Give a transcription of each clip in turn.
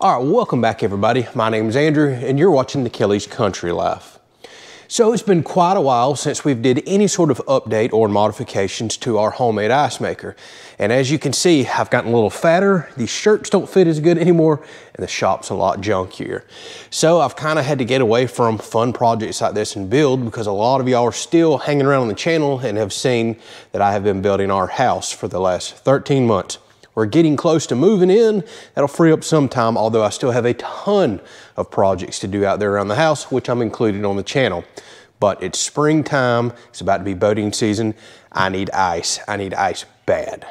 All right, welcome back everybody. My name is Andrew and you're watching the Kelley's Country Life. So it's been quite a while since we've did any sort of update or modifications to our homemade ice maker. And as you can see, I've gotten a little fatter. These shirts don't fit as good anymore and the shop's a lot junkier. So I've kind of had to get away from fun projects like this and build because a lot of y'all are still hanging around on the channel and have seen that I have been building our house for the last 13 months. We're getting close to moving in. That'll free up some time, although I still have a ton of projects to do out there around the house, which I'm including on the channel. But it's springtime. It's about to be boating season. I need ice. I need ice bad.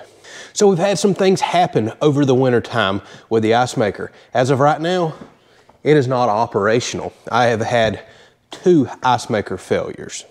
So we've had some things happen over the winter time with the ice maker. As of right now, it is not operational. I have had two ice maker failures.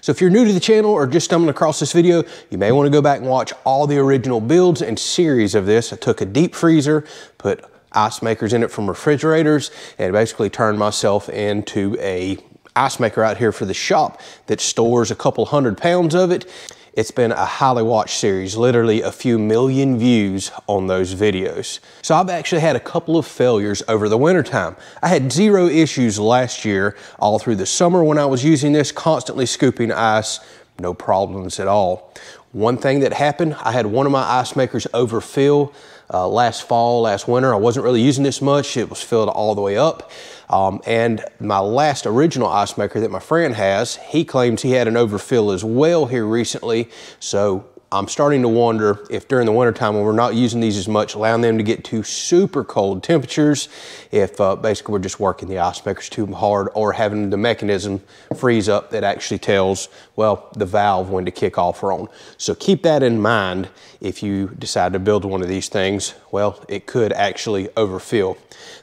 So if you're new to the channel or just stumbling across this video, you may want to go back and watch all the original builds and series of this. I took a deep freezer, put ice makers in it from refrigerators, and basically turned myself into a ice maker out here for the shop that stores a couple hundred pounds of it it's been a highly watched series, literally a few million views on those videos. So I've actually had a couple of failures over the wintertime. I had zero issues last year, all through the summer when I was using this, constantly scooping ice, no problems at all. One thing that happened, I had one of my ice makers overfill uh, last fall, last winter. I wasn't really using this much. It was filled all the way up. Um, and my last original ice maker that my friend has, he claims he had an overfill as well here recently. So I'm starting to wonder if during the wintertime when we're not using these as much, allowing them to get to super cold temperatures, if uh, basically we're just working the ice makers too hard or having the mechanism freeze up that actually tells, well, the valve when to kick off or on. So keep that in mind if you decide to build one of these things. Well, it could actually overfill.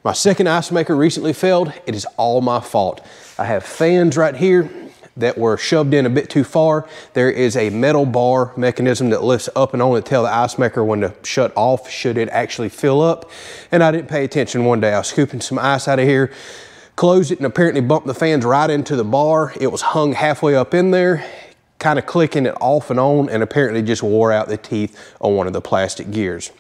My second ice maker recently failed. It is all my fault. I have fans right here that were shoved in a bit too far. There is a metal bar mechanism that lifts up and on to tell the ice maker when to shut off should it actually fill up. And I didn't pay attention one day. I was scooping some ice out of here, closed it and apparently bumped the fans right into the bar. It was hung halfway up in there kind of clicking it off and on and apparently just wore out the teeth on one of the plastic gears.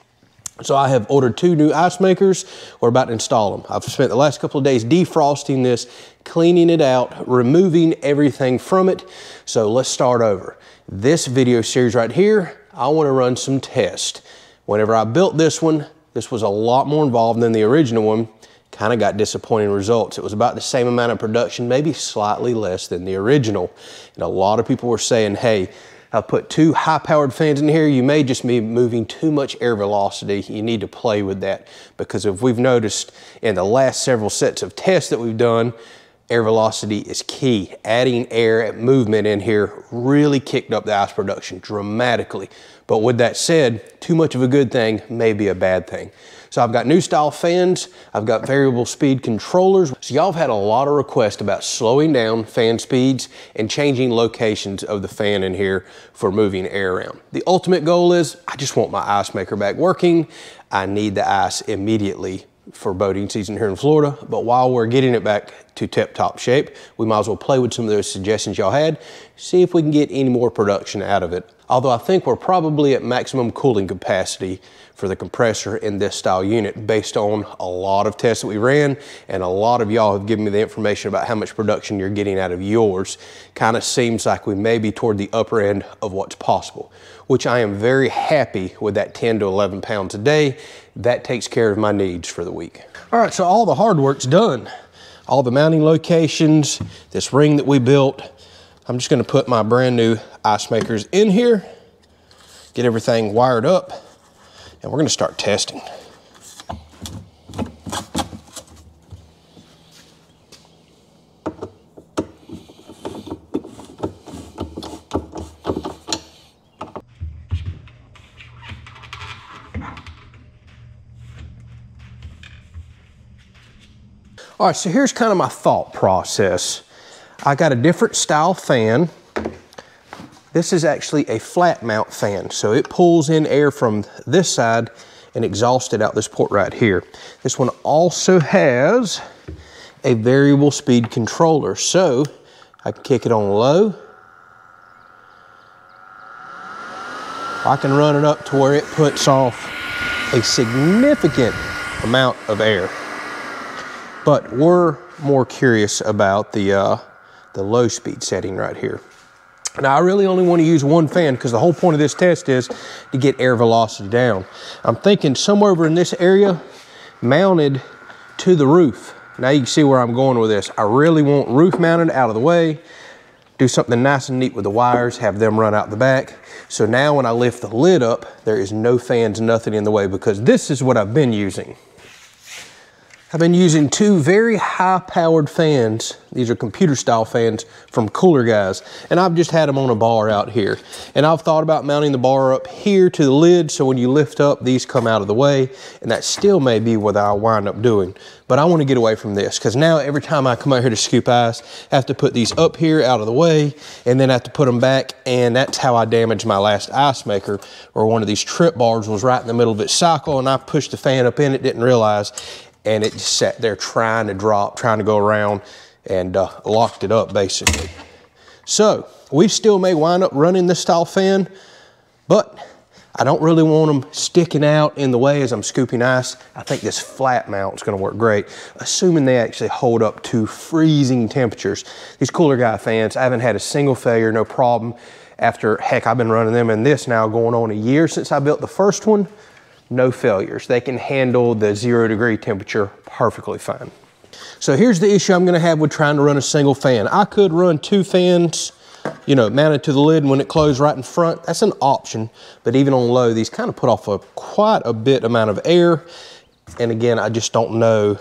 So I have ordered two new ice makers. We're about to install them. I've spent the last couple of days defrosting this, cleaning it out, removing everything from it. So let's start over. This video series right here, I want to run some tests. Whenever I built this one, this was a lot more involved than the original one. Kind of got disappointing results. It was about the same amount of production, maybe slightly less than the original. And a lot of people were saying, hey, I've put two high powered fans in here. You may just be moving too much air velocity. You need to play with that because if we've noticed in the last several sets of tests that we've done, air velocity is key. Adding air movement in here really kicked up the ice production dramatically. But with that said, too much of a good thing may be a bad thing. So I've got new style fans, I've got variable speed controllers. So y'all have had a lot of requests about slowing down fan speeds and changing locations of the fan in here for moving air around. The ultimate goal is I just want my ice maker back working. I need the ice immediately for boating season here in Florida. But while we're getting it back to tip top shape, we might as well play with some of those suggestions y'all had, see if we can get any more production out of it. Although I think we're probably at maximum cooling capacity for the compressor in this style unit based on a lot of tests that we ran and a lot of y'all have given me the information about how much production you're getting out of yours. Kind of seems like we may be toward the upper end of what's possible, which I am very happy with that 10 to 11 pounds a day. That takes care of my needs for the week. All right, so all the hard work's done. All the mounting locations, this ring that we built. I'm just gonna put my brand new ice makers in here, get everything wired up, and we're gonna start testing. All right, so here's kind of my thought process. I got a different style fan this is actually a flat mount fan, so it pulls in air from this side and exhausts it out this port right here. This one also has a variable speed controller, so I can kick it on low. I can run it up to where it puts off a significant amount of air. but we're more curious about the, uh, the low speed setting right here. Now I really only want to use one fan because the whole point of this test is to get air velocity down. I'm thinking somewhere over in this area, mounted to the roof. Now you can see where I'm going with this. I really want roof mounted out of the way, do something nice and neat with the wires, have them run out the back. So now when I lift the lid up, there is no fans, nothing in the way because this is what I've been using. I've been using two very high powered fans. These are computer style fans from Cooler Guys. And I've just had them on a bar out here. And I've thought about mounting the bar up here to the lid so when you lift up, these come out of the way. And that still may be what I'll wind up doing. But I want to get away from this because now every time I come out here to scoop ice, I have to put these up here out of the way and then I have to put them back. And that's how I damaged my last ice maker or one of these trip bars was right in the middle of its cycle and I pushed the fan up in it, didn't realize and it just sat there trying to drop, trying to go around and uh, locked it up basically. So we still may wind up running this style fan, but I don't really want them sticking out in the way as I'm scooping ice. I think this flat mount is gonna work great, assuming they actually hold up to freezing temperatures. These Cooler Guy fans, I haven't had a single failure, no problem. After, heck, I've been running them in this now going on a year since I built the first one no failures. They can handle the zero degree temperature perfectly fine. So here's the issue I'm gonna have with trying to run a single fan. I could run two fans, you know, mounted to the lid when it closed right in front. That's an option, but even on low, these kind of put off a quite a bit amount of air. And again, I just don't know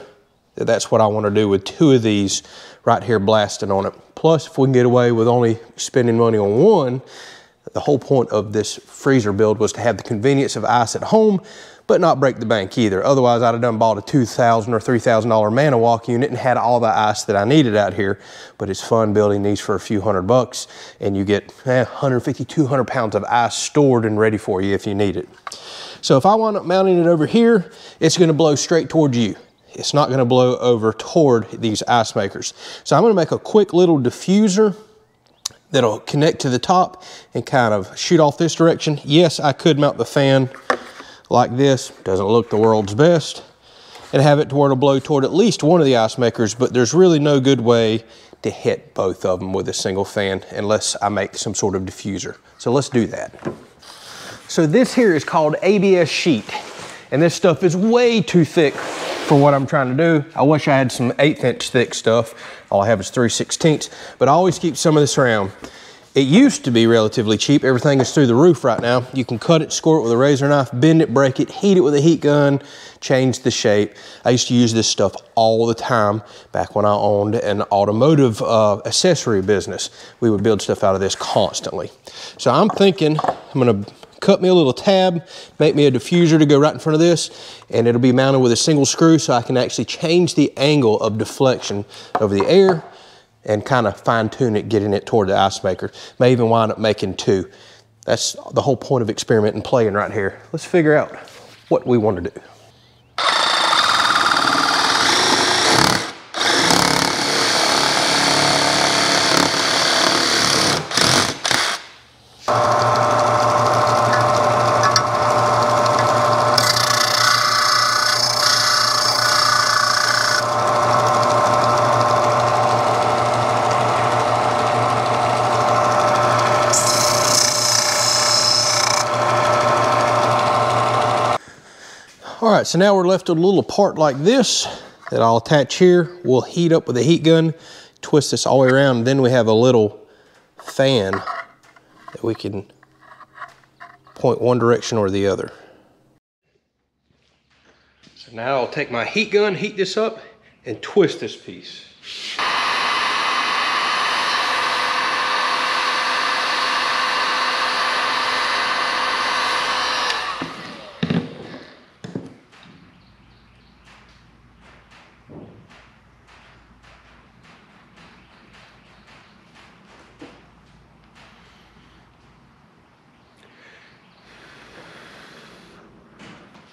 that that's what I wanna do with two of these right here blasting on it. Plus, if we can get away with only spending money on one, the whole point of this freezer build was to have the convenience of ice at home, but not break the bank either. Otherwise, I'd have done bought a 2,000 or $3,000 Manitowoc unit and had all the ice that I needed out here. But it's fun building these for a few hundred bucks and you get eh, 150, 200 pounds of ice stored and ready for you if you need it. So if I wind up mounting it over here, it's gonna blow straight towards you. It's not gonna blow over toward these ice makers. So I'm gonna make a quick little diffuser that'll connect to the top and kind of shoot off this direction. Yes, I could mount the fan like this. Doesn't look the world's best. And have it to where it'll blow toward at least one of the ice makers, but there's really no good way to hit both of them with a single fan unless I make some sort of diffuser. So let's do that. So this here is called ABS sheet. And this stuff is way too thick for what I'm trying to do. I wish I had some eighth inch thick stuff. All I have is 3 16ths, but I always keep some of this around. It used to be relatively cheap. Everything is through the roof right now. You can cut it, score it with a razor knife, bend it, break it, heat it with a heat gun, change the shape. I used to use this stuff all the time back when I owned an automotive uh, accessory business. We would build stuff out of this constantly. So I'm thinking I'm gonna cut me a little tab, make me a diffuser to go right in front of this, and it'll be mounted with a single screw so I can actually change the angle of deflection over the air and kind of fine tune it, getting it toward the ice maker. May even wind up making two. That's the whole point of experimenting playing right here. Let's figure out what we want to do. So now we're left with a little part like this that I'll attach here. We'll heat up with a heat gun, twist this all the way around, then we have a little fan that we can point one direction or the other. So now I'll take my heat gun, heat this up, and twist this piece.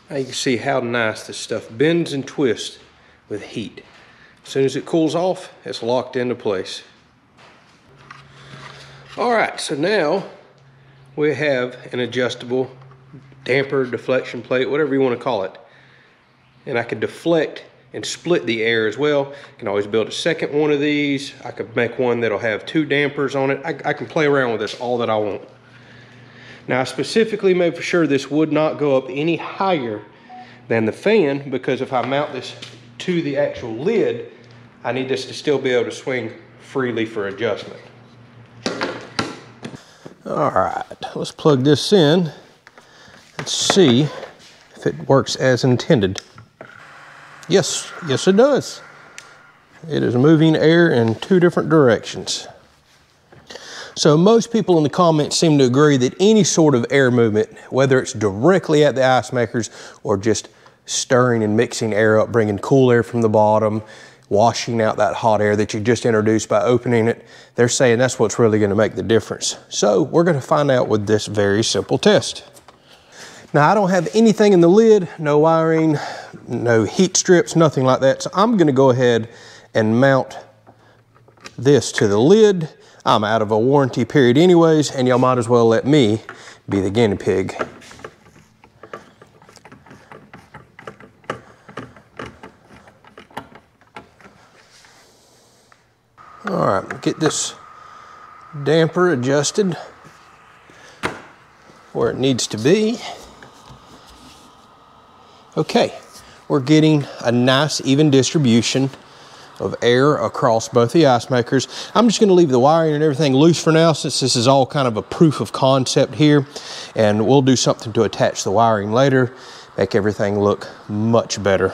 Now you can see how nice this stuff bends and twists with heat. As soon as it cools off, it's locked into place. All right, so now we have an adjustable damper, deflection plate, whatever you want to call it. And I can deflect and split the air as well. Can always build a second one of these. I could make one that'll have two dampers on it. I, I can play around with this all that I want. Now I specifically made for sure this would not go up any higher than the fan because if I mount this to the actual lid, I need this to still be able to swing freely for adjustment. All right, let's plug this in. Let's see if it works as intended. Yes, yes it does. It is moving air in two different directions. So most people in the comments seem to agree that any sort of air movement, whether it's directly at the ice makers or just stirring and mixing air up, bringing cool air from the bottom, washing out that hot air that you just introduced by opening it, they're saying that's what's really gonna make the difference. So we're gonna find out with this very simple test. Now I don't have anything in the lid, no wiring, no heat strips, nothing like that. So I'm gonna go ahead and mount this to the lid. I'm out of a warranty period anyways, and y'all might as well let me be the guinea pig. All right, get this damper adjusted where it needs to be. Okay, we're getting a nice even distribution of air across both the ice makers. I'm just gonna leave the wiring and everything loose for now since this is all kind of a proof of concept here and we'll do something to attach the wiring later, make everything look much better.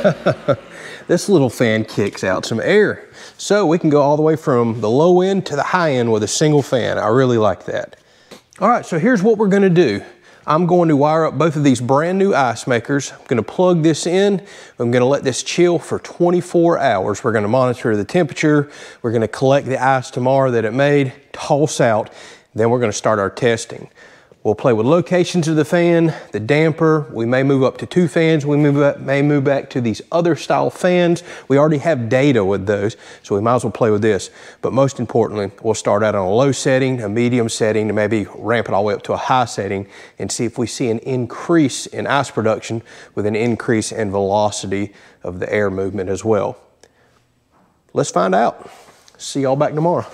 this little fan kicks out some air. So we can go all the way from the low end to the high end with a single fan. I really like that. All right, so here's what we're gonna do. I'm going to wire up both of these brand new ice makers. I'm gonna plug this in. I'm gonna let this chill for 24 hours. We're gonna monitor the temperature. We're gonna collect the ice tomorrow that it made, toss out. Then we're gonna start our testing. We'll play with locations of the fan, the damper. We may move up to two fans. We move may move back to these other style fans. We already have data with those, so we might as well play with this. But most importantly, we'll start out on a low setting, a medium setting, and maybe ramp it all the way up to a high setting and see if we see an increase in ice production with an increase in velocity of the air movement as well. Let's find out. See y'all back tomorrow.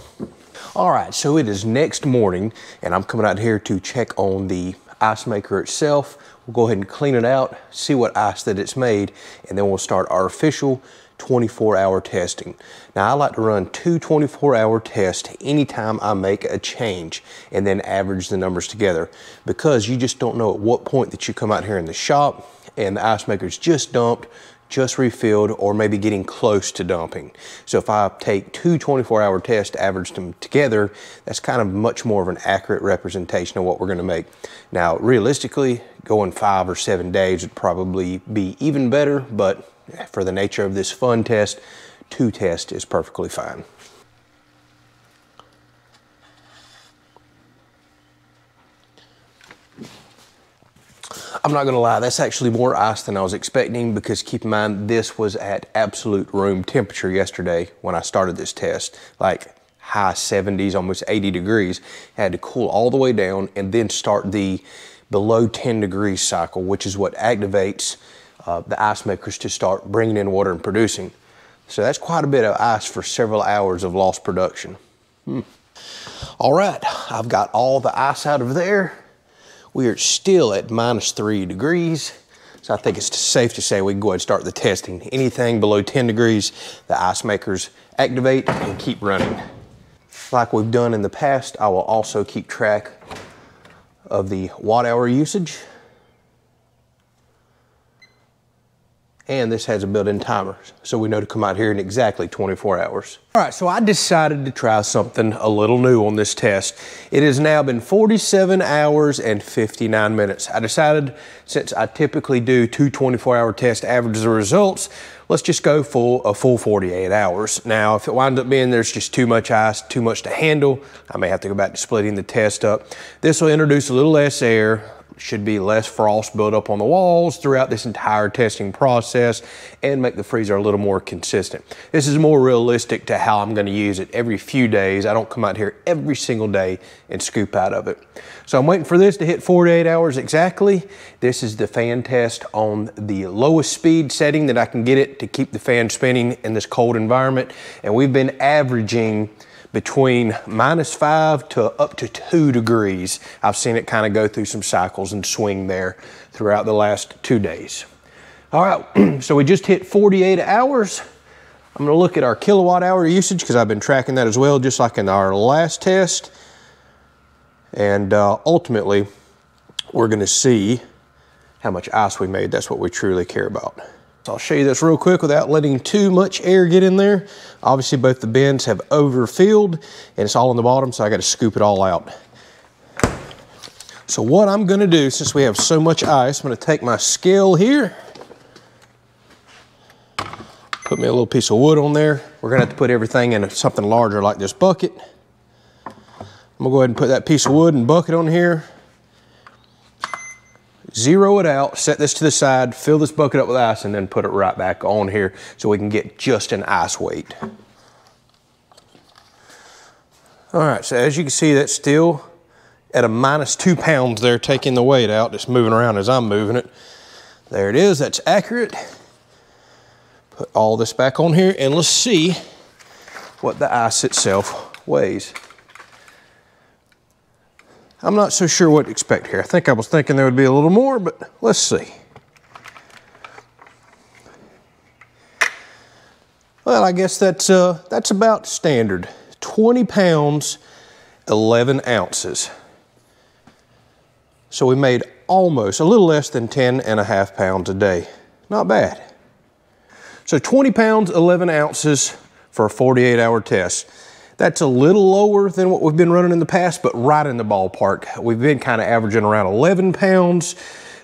All right, so it is next morning and I'm coming out here to check on the ice maker itself. We'll go ahead and clean it out, see what ice that it's made, and then we'll start our official 24 hour testing. Now I like to run two 24 hour tests anytime I make a change and then average the numbers together because you just don't know at what point that you come out here in the shop and the ice maker's just dumped just refilled or maybe getting close to dumping. So if I take two 24 hour tests, average them together, that's kind of much more of an accurate representation of what we're gonna make. Now, realistically, going five or seven days would probably be even better, but for the nature of this fun test, two tests is perfectly fine. I'm not gonna lie, that's actually more ice than I was expecting because keep in mind, this was at absolute room temperature yesterday when I started this test, like high 70s, almost 80 degrees. I had to cool all the way down and then start the below 10 degrees cycle, which is what activates uh, the ice makers to start bringing in water and producing. So that's quite a bit of ice for several hours of lost production. Hmm. All right, I've got all the ice out of there. We are still at minus three degrees. So I think it's safe to say we can go ahead and start the testing. Anything below 10 degrees, the ice makers activate and keep running. Like we've done in the past, I will also keep track of the watt hour usage and this has a built-in timer, so we know to come out here in exactly 24 hours. All right, so I decided to try something a little new on this test. It has now been 47 hours and 59 minutes. I decided, since I typically do two 24-hour tests, average the results, let's just go full a full 48 hours. Now, if it winds up being there's just too much ice, too much to handle, I may have to go back to splitting the test up. This will introduce a little less air, should be less frost built up on the walls throughout this entire testing process and make the freezer a little more consistent. This is more realistic to how I'm gonna use it every few days. I don't come out here every single day and scoop out of it. So I'm waiting for this to hit 48 hours exactly. This is the fan test on the lowest speed setting that I can get it to keep the fan spinning in this cold environment. And we've been averaging between minus five to up to two degrees. I've seen it kind of go through some cycles and swing there throughout the last two days. All right, so we just hit 48 hours. I'm gonna look at our kilowatt hour usage because I've been tracking that as well, just like in our last test. And uh, ultimately, we're gonna see how much ice we made. That's what we truly care about. I'll show you this real quick without letting too much air get in there. Obviously both the bins have overfilled and it's all in the bottom, so I gotta scoop it all out. So what I'm gonna do, since we have so much ice, I'm gonna take my scale here, put me a little piece of wood on there. We're gonna have to put everything in something larger like this bucket. I'm gonna go ahead and put that piece of wood and bucket on here zero it out, set this to the side, fill this bucket up with ice, and then put it right back on here so we can get just an ice weight. All right, so as you can see, that's still at a minus two pounds there, taking the weight out, just moving around as I'm moving it. There it is, that's accurate. Put all this back on here, and let's see what the ice itself weighs. I'm not so sure what to expect here. I think I was thinking there would be a little more, but let's see. Well, I guess that's, uh, that's about standard. 20 pounds, 11 ounces. So we made almost a little less than 10 and a half pounds a day. Not bad. So 20 pounds, 11 ounces for a 48 hour test. That's a little lower than what we've been running in the past, but right in the ballpark. We've been kind of averaging around 11 pounds.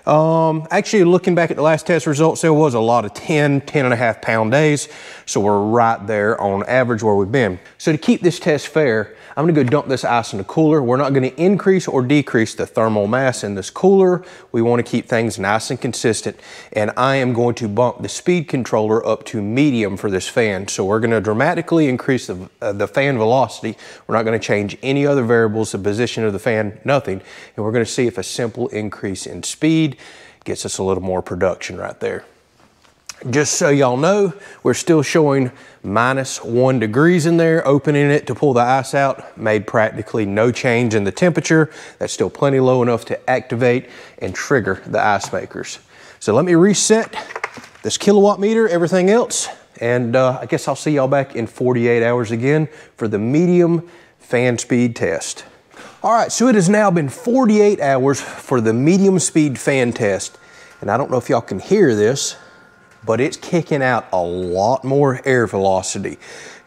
Um, actually, looking back at the last test results, there was a lot of 10, 10 and a half pound days. So we're right there on average where we've been. So to keep this test fair, I'm gonna go dump this ice in the cooler. We're not gonna increase or decrease the thermal mass in this cooler. We wanna keep things nice and consistent. And I am going to bump the speed controller up to medium for this fan. So we're gonna dramatically increase the, uh, the fan velocity. We're not gonna change any other variables, the position of the fan, nothing. And we're gonna see if a simple increase in speed gets us a little more production right there. Just so y'all know, we're still showing minus one degrees in there. Opening it to pull the ice out made practically no change in the temperature. That's still plenty low enough to activate and trigger the ice makers. So let me reset this kilowatt meter, everything else, and uh, I guess I'll see y'all back in 48 hours again for the medium fan speed test. All right, so it has now been 48 hours for the medium speed fan test. And I don't know if y'all can hear this, but it's kicking out a lot more air velocity.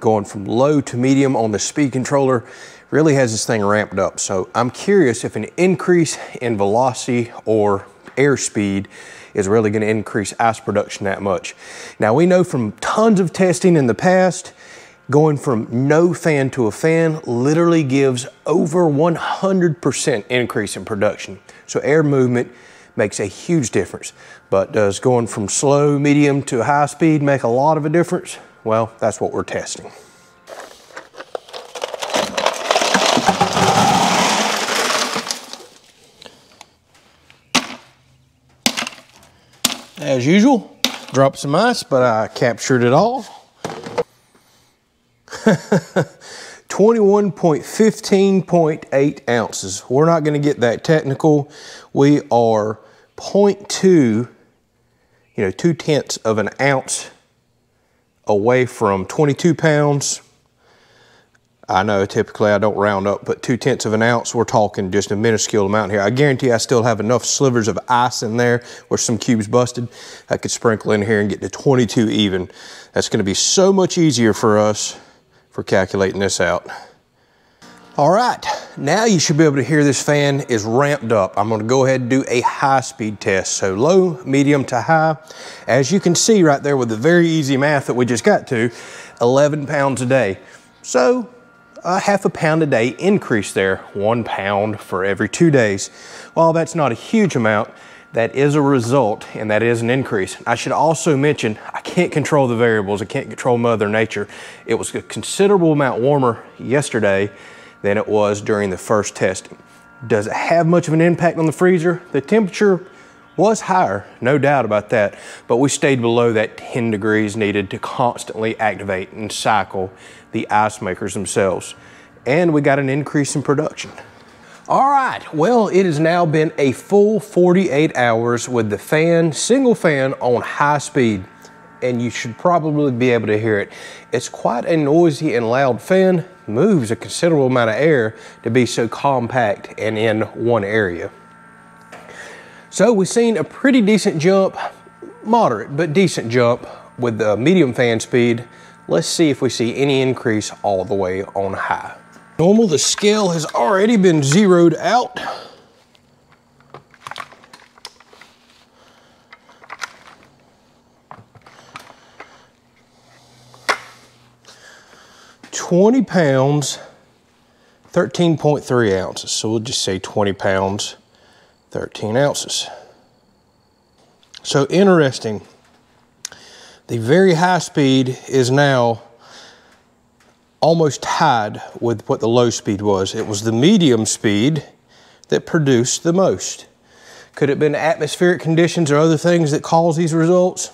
Going from low to medium on the speed controller really has this thing ramped up. So I'm curious if an increase in velocity or air speed is really gonna increase ice production that much. Now we know from tons of testing in the past, going from no fan to a fan literally gives over 100% increase in production. So air movement makes a huge difference. But does going from slow, medium to high speed make a lot of a difference? Well, that's what we're testing. As usual, dropped some ice, but I captured it all. 21.15.8 ounces. We're not gonna get that technical. We are 0.2, you know, two tenths of an ounce away from 22 pounds. I know typically I don't round up, but two tenths of an ounce, we're talking just a minuscule amount here. I guarantee I still have enough slivers of ice in there where some cubes busted. I could sprinkle in here and get to 22 even. That's gonna be so much easier for us for calculating this out. All right, now you should be able to hear this fan is ramped up. I'm gonna go ahead and do a high speed test. So low, medium to high. As you can see right there with the very easy math that we just got to, 11 pounds a day. So a half a pound a day increase there, one pound for every two days. While that's not a huge amount, that is a result and that is an increase. I should also mention, I can't control the variables. I can't control mother nature. It was a considerable amount warmer yesterday than it was during the first testing. Does it have much of an impact on the freezer? The temperature was higher, no doubt about that, but we stayed below that 10 degrees needed to constantly activate and cycle the ice makers themselves. And we got an increase in production. All right, well, it has now been a full 48 hours with the fan, single fan on high speed, and you should probably be able to hear it. It's quite a noisy and loud fan, moves a considerable amount of air to be so compact and in one area. So we've seen a pretty decent jump, moderate but decent jump with the medium fan speed. Let's see if we see any increase all the way on high. Normal, the scale has already been zeroed out. Twenty pounds, 13.3 ounces. So we'll just say 20 pounds, 13 ounces. So interesting. The very high speed is now almost tied with what the low speed was. It was the medium speed that produced the most. Could it have been atmospheric conditions or other things that caused these results?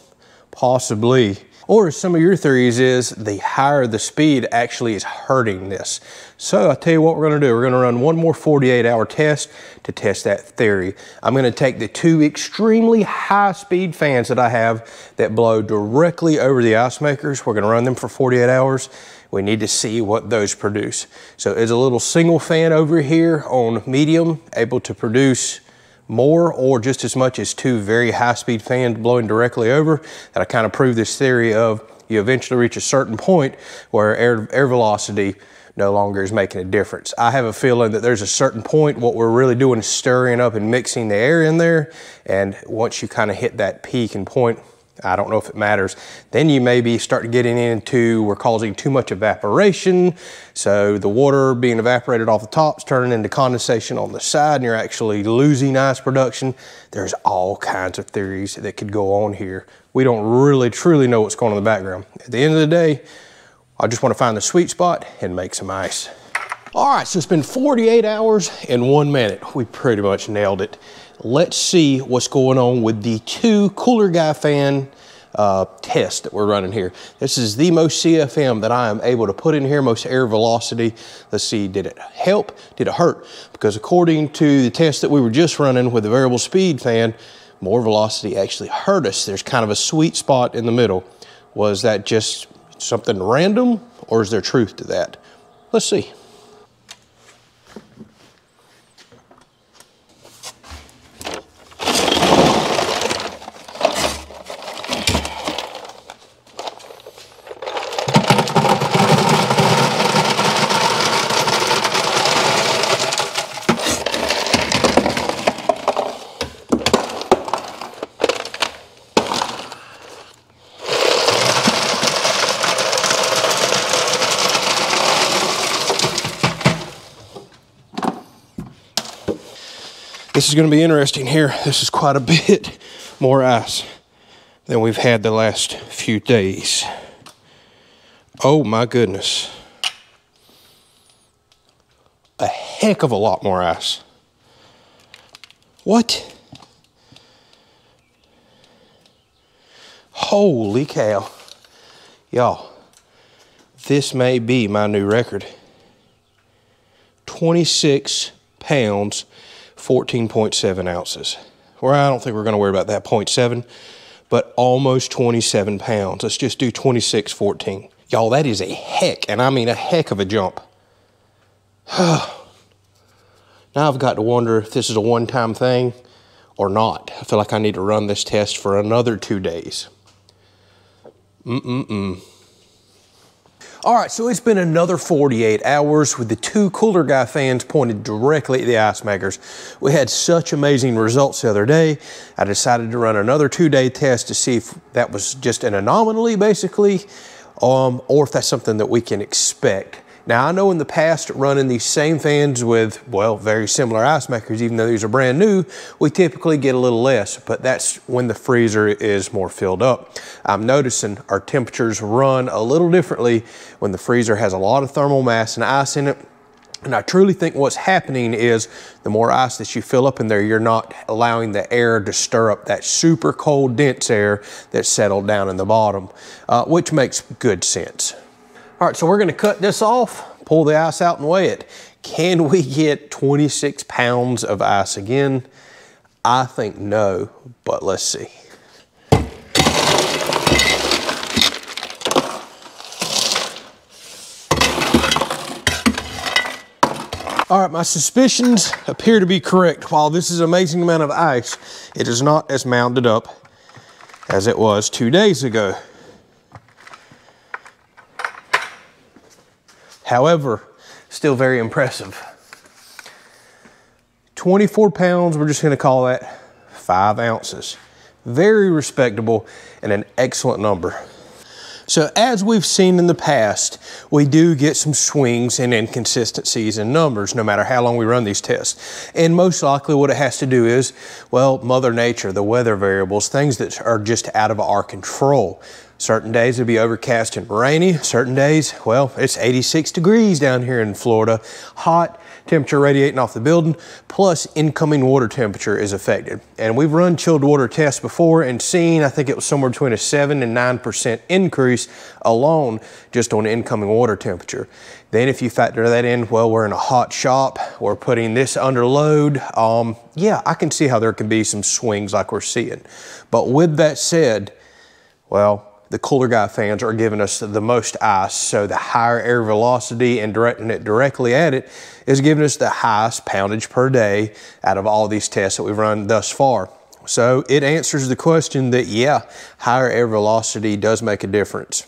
Possibly. Or some of your theories is the higher the speed actually is hurting this. So I'll tell you what we're gonna do. We're gonna run one more 48 hour test to test that theory. I'm gonna take the two extremely high speed fans that I have that blow directly over the ice makers. We're gonna run them for 48 hours we need to see what those produce. So it's a little single fan over here on medium, able to produce more or just as much as two very high speed fans blowing directly over. That I kind of prove this theory of you eventually reach a certain point where air, air velocity no longer is making a difference. I have a feeling that there's a certain point, what we're really doing is stirring up and mixing the air in there. And once you kind of hit that peak and point, I don't know if it matters. Then you maybe start getting into we're causing too much evaporation. So the water being evaporated off the top is turning into condensation on the side and you're actually losing ice production. There's all kinds of theories that could go on here. We don't really truly know what's going on in the background. At the end of the day, I just want to find the sweet spot and make some ice. All right, so it's been 48 hours and one minute. We pretty much nailed it let's see what's going on with the two Cooler Guy fan uh, tests that we're running here. This is the most CFM that I am able to put in here, most air velocity. Let's see, did it help? Did it hurt? Because according to the test that we were just running with the variable speed fan, more velocity actually hurt us. There's kind of a sweet spot in the middle. Was that just something random or is there truth to that? Let's see. Is going to be interesting here. This is quite a bit more ice than we've had the last few days. Oh my goodness. A heck of a lot more ice. What? Holy cow. Y'all, this may be my new record. 26 pounds 14.7 ounces. Well, I don't think we're going to worry about that 0.7, but almost 27 pounds. Let's just do 26.14. Y'all, that is a heck, and I mean a heck of a jump. now I've got to wonder if this is a one-time thing or not. I feel like I need to run this test for another two days. Mm-mm-mm. All right, so it's been another 48 hours with the two Cooler Guy fans pointed directly at the ice makers. We had such amazing results the other day. I decided to run another two-day test to see if that was just an anomaly, basically, um, or if that's something that we can expect Now I know in the past running these same fans with, well, very similar ice makers, even though these are brand new, we typically get a little less, but that's when the freezer is more filled up. I'm noticing our temperatures run a little differently when the freezer has a lot of thermal mass and ice in it. And I truly think what's happening is the more ice that you fill up in there, you're not allowing the air to stir up that super cold, dense air that's settled down in the bottom, uh, which makes good sense. All right, so we're gonna cut this off, pull the ice out and weigh it. Can we get 26 pounds of ice again? I think no, but let's see. All right, my suspicions appear to be correct. While this is an amazing amount of ice, it is not as mounded up as it was two days ago. However, still very impressive. 24 pounds, we're just gonna call that five ounces. Very respectable and an excellent number. So as we've seen in the past, we do get some swings and inconsistencies in numbers no matter how long we run these tests. And most likely what it has to do is, well, Mother Nature, the weather variables, things that are just out of our control. Certain days it'll be overcast and rainy. Certain days, well, it's 86 degrees down here in Florida. Hot, temperature radiating off the building, plus incoming water temperature is affected. And we've run chilled water tests before and seen, I think it was somewhere between a 7 and 9% increase alone just on incoming water temperature. Then if you factor that in, well, we're in a hot shop, we're putting this under load. Um, yeah, I can see how there can be some swings like we're seeing. But with that said, well, the cooler guy fans are giving us the most ice. So the higher air velocity and directing it directly at it is giving us the highest poundage per day out of all these tests that we've run thus far. So it answers the question that, yeah, higher air velocity does make a difference.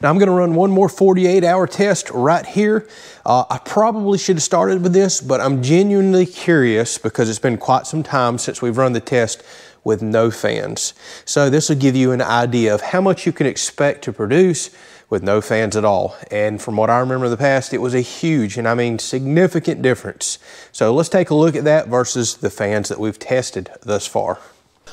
Now I'm gonna run one more 48 hour test right here. Uh, I probably should have started with this, but I'm genuinely curious because it's been quite some time since we've run the test with no fans. So this will give you an idea of how much you can expect to produce with no fans at all. And from what I remember in the past, it was a huge, and I mean significant difference. So let's take a look at that versus the fans that we've tested thus far.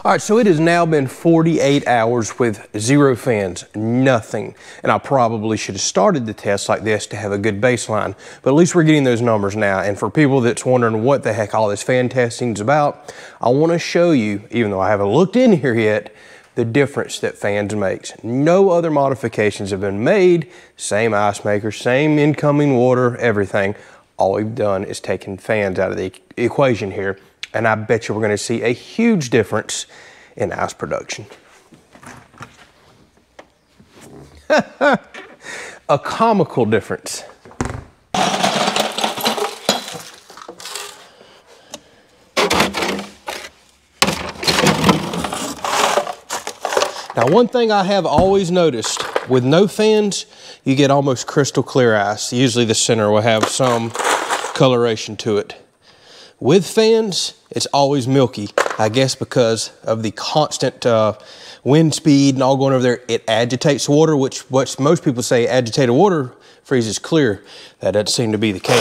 All right, so it has now been 48 hours with zero fans, nothing. And I probably should have started the test like this to have a good baseline, but at least we're getting those numbers now. And for people that's wondering what the heck all this fan testing is about, I wanna show you, even though I haven't looked in here yet, the difference that fans makes. No other modifications have been made, same ice maker, same incoming water, everything. All we've done is taken fans out of the equation here and I bet you we're gonna see a huge difference in ice production. a comical difference. Now, one thing I have always noticed, with no fans, you get almost crystal clear ice. Usually the center will have some coloration to it. With fans, it's always milky, I guess because of the constant uh, wind speed and all going over there. It agitates water, which what most people say agitated water freezes clear. That doesn't seem to be the case.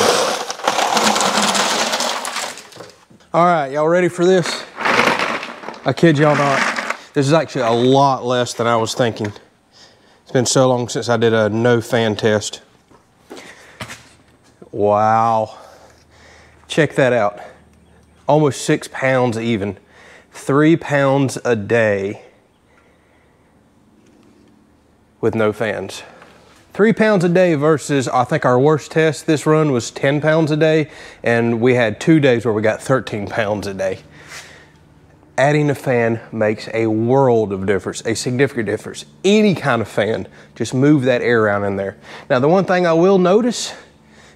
All right, y'all ready for this? I kid y'all not. This is actually a lot less than I was thinking. It's been so long since I did a no fan test. Wow. Check that out almost six pounds even, three pounds a day with no fans. Three pounds a day versus, I think our worst test this run was 10 pounds a day, and we had two days where we got 13 pounds a day. Adding a fan makes a world of difference, a significant difference. Any kind of fan, just move that air around in there. Now, the one thing I will notice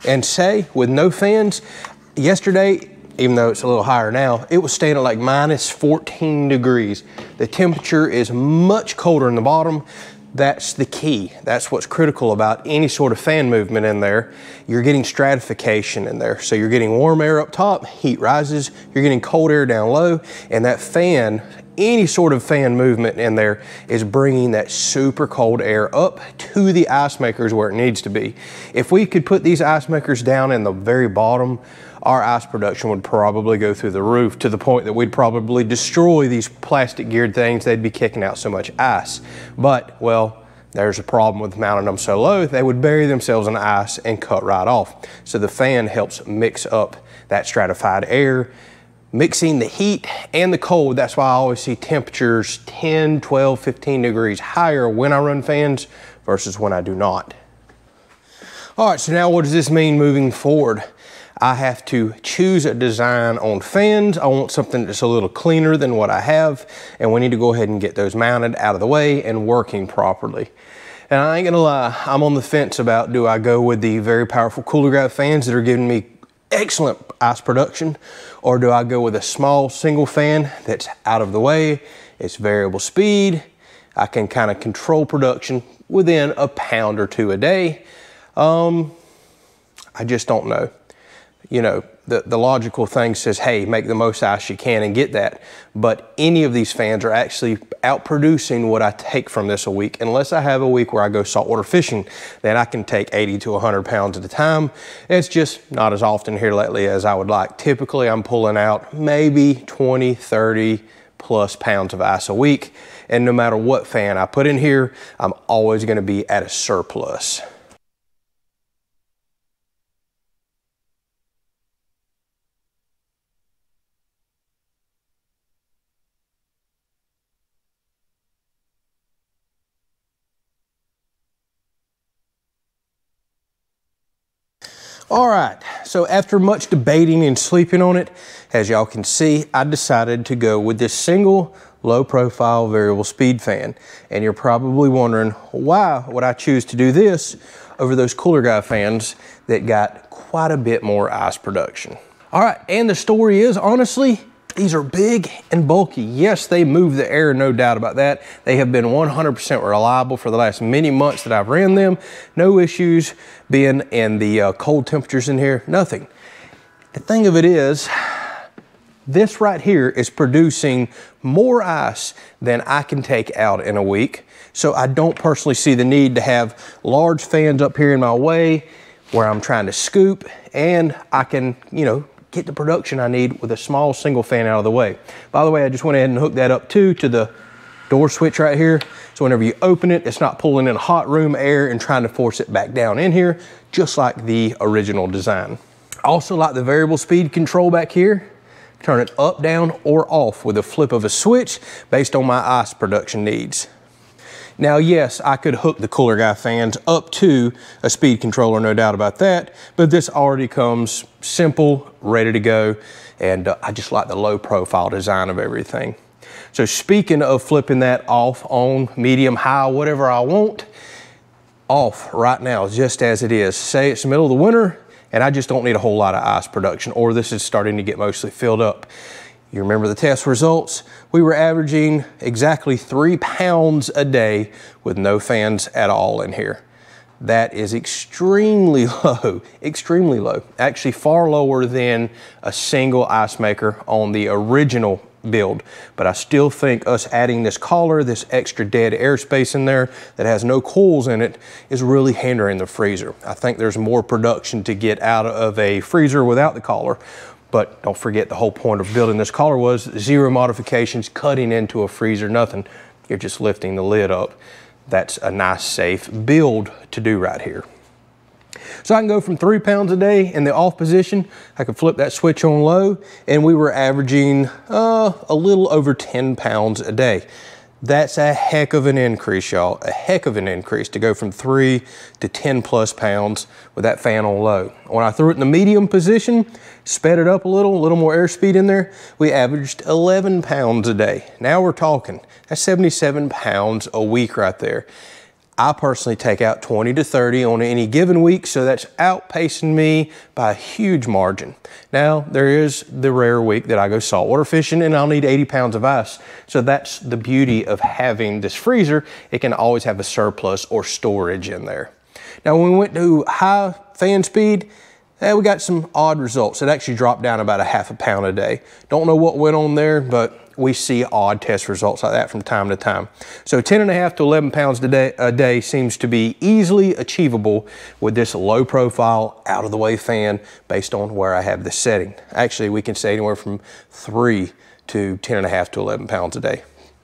and say with no fans, yesterday even though it's a little higher now, it was staying at like minus 14 degrees. The temperature is much colder in the bottom. that's the key. That's what's critical about any sort of fan movement in there. You're getting stratification in there. So you're getting warm air up top, heat rises, you're getting cold air down low, and that fan, any sort of fan movement in there is bringing that super cold air up to the ice makers where it needs to be. If we could put these ice makers down in the very bottom, our ice production would probably go through the roof to the point that we'd probably destroy these plastic geared things. They'd be kicking out so much ice. But, well, there's a problem with mounting them so low, they would bury themselves in ice and cut right off. So the fan helps mix up that stratified air, mixing the heat and the cold. That's why I always see temperatures 10, 12, 15 degrees higher when I run fans versus when I do not. All right, so now what does this mean moving forward? I have to choose a design on fans. I want something that's a little cleaner than what I have, and we need to go ahead and get those mounted out of the way and working properly. And I ain't gonna lie, I'm on the fence about do I go with the very powerful Cooler fans that are giving me excellent ice production, or do I go with a small single fan that's out of the way, it's variable speed, I can kind of control production within a pound or two a day. Um, I just don't know you know, the, the logical thing says, hey, make the most ice you can and get that. But any of these fans are actually outproducing what I take from this a week. Unless I have a week where I go saltwater fishing, then I can take 80 to 100 pounds at a time. It's just not as often here lately as I would like. Typically, I'm pulling out maybe 20, 30 plus pounds of ice a week. And no matter what fan I put in here, I'm always gonna be at a surplus. All right, so after much debating and sleeping on it, as y'all can see, I decided to go with this single low profile variable speed fan. And you're probably wondering, why would I choose to do this over those cooler guy fans that got quite a bit more ice production? All right, and the story is honestly, these are big and bulky. Yes, they move the air, no doubt about that. They have been 100% reliable for the last many months that I've ran them. No issues being in the uh, cold temperatures in here, nothing. The thing of it is, this right here is producing more ice than I can take out in a week. So I don't personally see the need to have large fans up here in my way where I'm trying to scoop and I can, you know, get the production I need with a small single fan out of the way. By the way, I just went ahead and hooked that up too to the door switch right here. So whenever you open it, it's not pulling in hot room air and trying to force it back down in here, just like the original design. Also like the variable speed control back here, turn it up, down, or off with a flip of a switch based on my ice production needs. Now, yes, I could hook the Cooler Guy fans up to a speed controller, no doubt about that, but this already comes simple, ready to go, and uh, I just like the low profile design of everything. So speaking of flipping that off, on, medium, high, whatever I want, off right now, just as it is. Say it's the middle of the winter, and I just don't need a whole lot of ice production, or this is starting to get mostly filled up. You remember the test results? We were averaging exactly three pounds a day with no fans at all in here. That is extremely low, extremely low. Actually far lower than a single ice maker on the original build. But I still think us adding this collar, this extra dead airspace in there that has no coils in it is really hindering the freezer. I think there's more production to get out of a freezer without the collar. But don't forget the whole point of building this collar was zero modifications, cutting into a freezer, nothing. You're just lifting the lid up. That's a nice safe build to do right here. So I can go from three pounds a day in the off position. I can flip that switch on low and we were averaging uh, a little over 10 pounds a day. That's a heck of an increase, y'all. A heck of an increase to go from three to 10 plus pounds with that fan on low. When I threw it in the medium position, sped it up a little, a little more airspeed in there, we averaged 11 pounds a day. Now we're talking. That's 77 pounds a week right there. I personally take out 20 to 30 on any given week, so that's outpacing me by a huge margin. Now, there is the rare week that I go saltwater fishing and I'll need 80 pounds of ice. So that's the beauty of having this freezer. It can always have a surplus or storage in there. Now, when we went to high fan speed, eh, we got some odd results. It actually dropped down about a half a pound a day. Don't know what went on there, but we see odd test results like that from time to time. So 10 and a half to 11 pounds a day, a day seems to be easily achievable with this low profile, out of the way fan based on where I have this setting. Actually, we can say anywhere from three to 10 and a half to 11 pounds a day.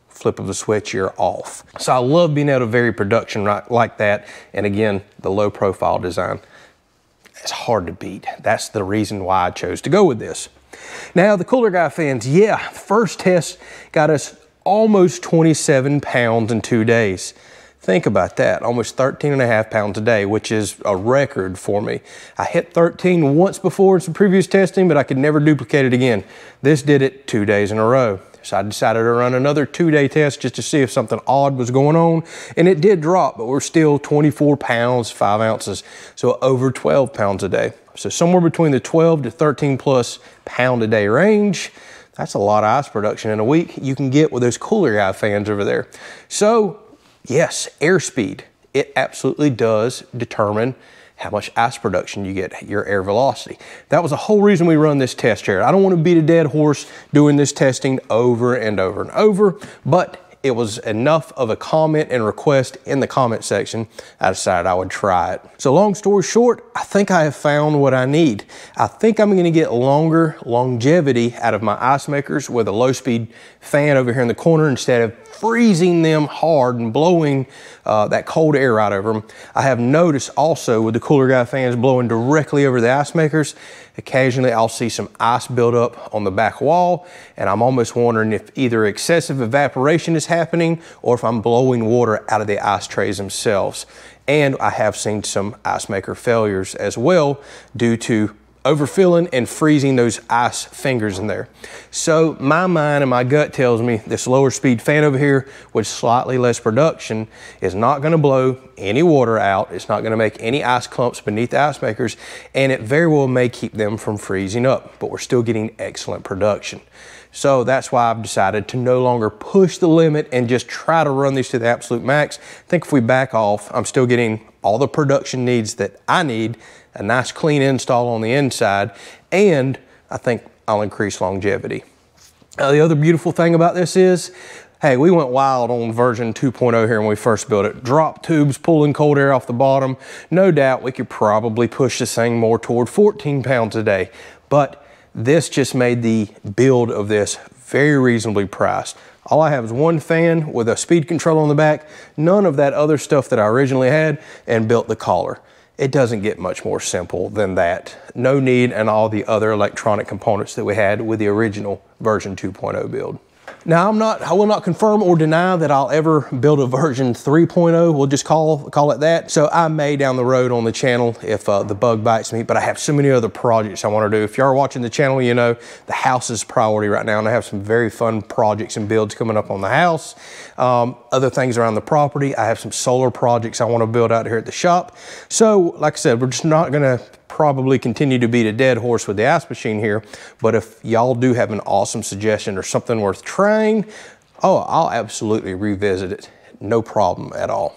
Flip of the switch, you're off. So I love being able to vary production like that. And again, the low profile design, it's hard to beat. That's the reason why I chose to go with this. Now, the Cooler Guy fans, yeah, first test got us almost 27 pounds in two days. Think about that, almost 13 and a half pounds a day, which is a record for me. I hit 13 once before in some previous testing, but I could never duplicate it again. This did it two days in a row. So I decided to run another two-day test just to see if something odd was going on. And it did drop, but we're still 24 pounds, five ounces, so over 12 pounds a day. So somewhere between the 12 to 13 plus pound a day range. That's a lot of ice production in a week you can get with those cooler guy fans over there. So yes, airspeed, it absolutely does determine how much ice production you get, your air velocity. That was the whole reason we run this test here. I don't want to beat a dead horse doing this testing over and over and over, but it was enough of a comment and request in the comment section, I decided I would try it. So long story short, I think I have found what I need. I think I'm gonna get longer longevity out of my ice makers with a low speed fan over here in the corner instead of freezing them hard and blowing uh, that cold air out over them. I have noticed also with the cooler guy fans blowing directly over the ice makers, occasionally I'll see some ice build up on the back wall and I'm almost wondering if either excessive evaporation is happening or if I'm blowing water out of the ice trays themselves. And I have seen some ice maker failures as well due to overfilling and freezing those ice fingers in there. So my mind and my gut tells me this lower speed fan over here with slightly less production is not gonna blow any water out. It's not gonna make any ice clumps beneath the ice makers and it very well may keep them from freezing up, but we're still getting excellent production. So that's why I've decided to no longer push the limit and just try to run these to the absolute max. I think if we back off, I'm still getting all the production needs that I need, a nice clean install on the inside, and I think I'll increase longevity. Uh, the other beautiful thing about this is, hey, we went wild on version 2.0 here when we first built it. Drop tubes pulling cold air off the bottom. No doubt we could probably push this thing more toward 14 pounds a day, but this just made the build of this very reasonably priced. All I have is one fan with a speed control on the back, none of that other stuff that I originally had, and built the collar. It doesn't get much more simple than that. No need and all the other electronic components that we had with the original version 2.0 build. Now, I'm not, I will not confirm or deny that I'll ever build a version 3.0. We'll just call, call it that. So I may down the road on the channel if uh, the bug bites me, but I have so many other projects I want to do. If you are watching the channel, you know the house is priority right now, and I have some very fun projects and builds coming up on the house. Um, other things around the property. I have some solar projects I want to build out here at the shop. So, like I said, we're just not going to probably continue to beat a dead horse with the ice machine here, but if y'all do have an awesome suggestion or something worth trying, oh, I'll absolutely revisit it. No problem at all.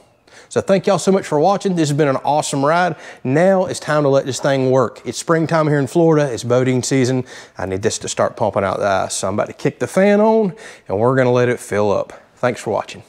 So thank y'all so much for watching. This has been an awesome ride. Now it's time to let this thing work. It's springtime here in Florida. It's boating season. I need this to start pumping out the ice. So I'm about to kick the fan on and we're gonna let it fill up. Thanks for watching.